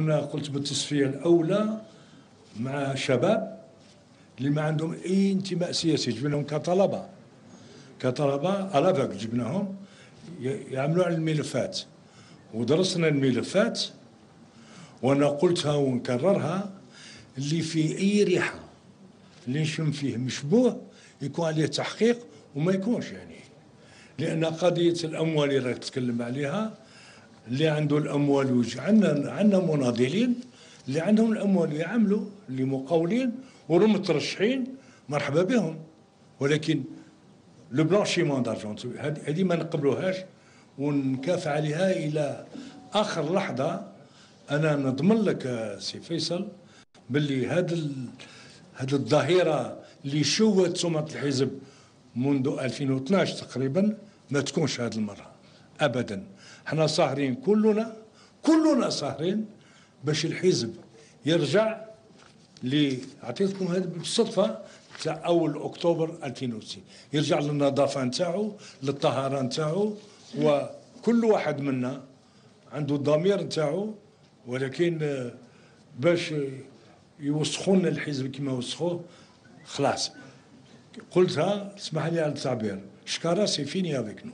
أنا قلت بالتصفية الأولى مع شباب اللي ما عندهم أي انتماء سياسي جبناهم كطلبة. كطلبة ألافك جبناهم يعملوا على الملفات. ودرسنا الملفات وأنا قلتها ونكررها اللي في أي ريحة اللي نشم فيه مشبوه يكون عليه تحقيق وما يكونش يعني. لأن قضية الأموال اللي راك تتكلم عليها اللي عنده الأموال ويجي عندنا عندنا مناضلين اللي عندهم الأموال يعملوا اللي مقاولين وهم مترشحين مرحبا بهم. ولكن le blanchiment d'argent هذه ما نقبلوهاش ونكافح عليها إلى آخر لحظة. أنا نضمن لك سي فيصل باللي هذا هذه الظاهرة اللي شوهت سمعه الحزب منذ 2012 تقريبا ما تكونش هذه المرة. ابدا. إحنا صاهرين كلنا كلنا صاهرين باش الحزب يرجع ل أعطيتكم هذا بالصدفة تاع أول أكتوبر 2006 يرجع للنظافة نتاعو للطهارة نتاعو وكل واحد منا عنده الضمير نتاعو ولكن آه، باش يوسخون الحزب كما وسخوه خلاص. قلتها اسمح لي على التعبير. شكارا c'est fini avec nous